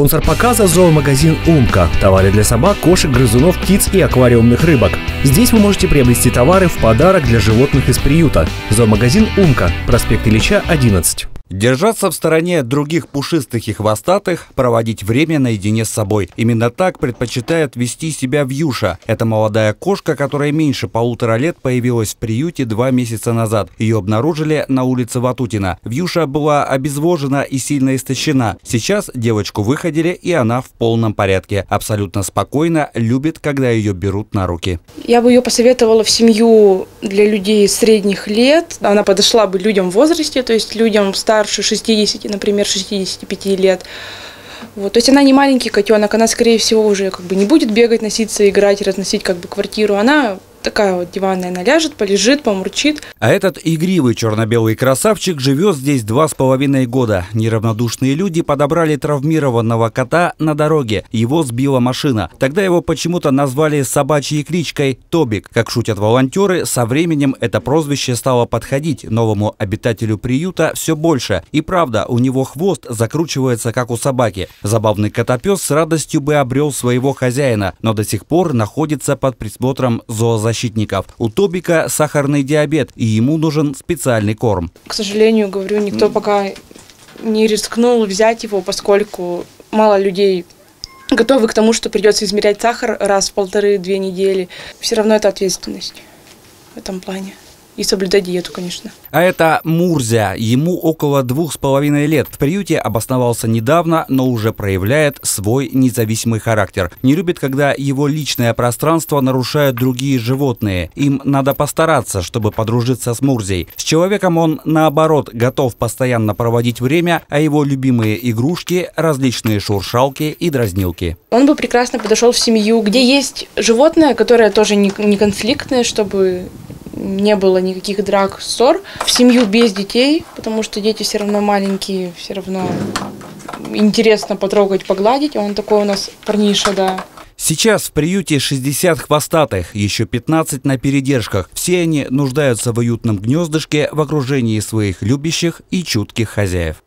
Спонсор показа – зоомагазин «Умка». Товары для собак, кошек, грызунов, птиц и аквариумных рыбок. Здесь вы можете приобрести товары в подарок для животных из приюта. Зоомагазин «Умка». Проспект Ильича, 11. Держаться в стороне от других пушистых и хвостатых, проводить время наедине с собой. Именно так предпочитает вести себя Вьюша. Это молодая кошка, которая меньше полутора лет появилась в приюте два месяца назад. Ее обнаружили на улице Ватутина. Вьюша была обезвожена и сильно истощена. Сейчас девочку выходили, и она в полном порядке. Абсолютно спокойно, любит, когда ее берут на руки. Я бы ее посоветовала в семью для людей средних лет. Она подошла бы людям в возрасте, то есть людям старше старше 60, например, 65 лет. Вот. То есть она не маленький котенок, она, скорее всего, уже как бы не будет бегать, носиться, играть, разносить как бы квартиру. Она такая вот диванная, она ляжет, полежит, помурчит. А этот игривый черно-белый красавчик живет здесь два с половиной года. Неравнодушные люди подобрали травмированного кота на дороге. Его сбила машина. Тогда его почему-то назвали собачьей кличкой Тобик. Как шутят волонтеры, со временем это прозвище стало подходить новому обитателю приюта все больше. И правда, у него хвост закручивается, как у собаки. Забавный котопес с радостью бы обрел своего хозяина, но до сих пор находится под присмотром зоозащитника защитников. У Тобика сахарный диабет, и ему нужен специальный корм. К сожалению, говорю, никто пока не рискнул взять его, поскольку мало людей готовы к тому, что придется измерять сахар раз в полторы-две недели. Все равно это ответственность в этом плане и соблюдать диету, конечно. А это Мурзя. Ему около двух с половиной лет. В приюте обосновался недавно, но уже проявляет свой независимый характер. Не любит, когда его личное пространство нарушают другие животные. Им надо постараться, чтобы подружиться с Мурзей. С человеком он, наоборот, готов постоянно проводить время, а его любимые игрушки – различные шуршалки и дразнилки. Он бы прекрасно подошел в семью, где есть животное, которое тоже не, не конфликтное, чтобы не было никаких драк, ссор. В семью без детей, потому что дети все равно маленькие, все равно интересно потрогать, погладить. Он такой у нас парниша, да. Сейчас в приюте 60 хвостатых, еще 15 на передержках. Все они нуждаются в уютном гнездышке в окружении своих любящих и чутких хозяев.